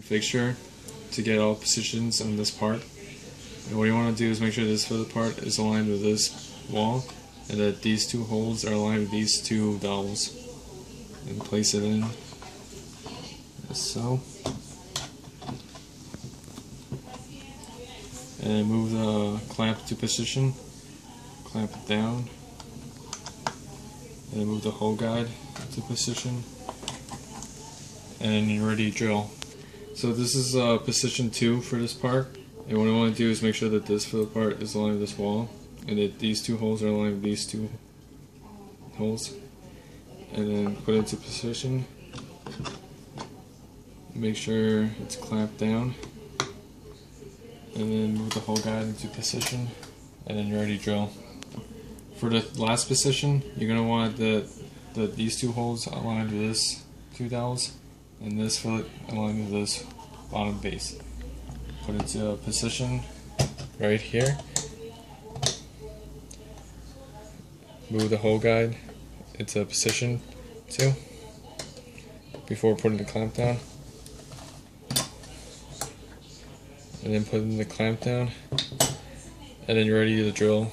fixture to get all positions on this part. And what you want to do is make sure this fillet part is aligned with this wall and that these two holes are aligned with these two dowels. And place it in as so. And move the clamp to position. Clamp it down. And move the hole guide to position. And you're ready to drill. So this is uh, position 2 for this part. And what I want to do is make sure that this fillet part is aligned with this wall. And that these two holes are aligned with these two holes. And then put it into position. Make sure it's clamped down. And then move the hole guide into position. And then you're ready to drill. For the last position, you're going to want the, the, these two holes aligned with this two dowels and this aligned with this bottom base. Put it to a position right here. Move the hole guide into a position too before putting the clamp down. And then putting the clamp down. And then you're ready to drill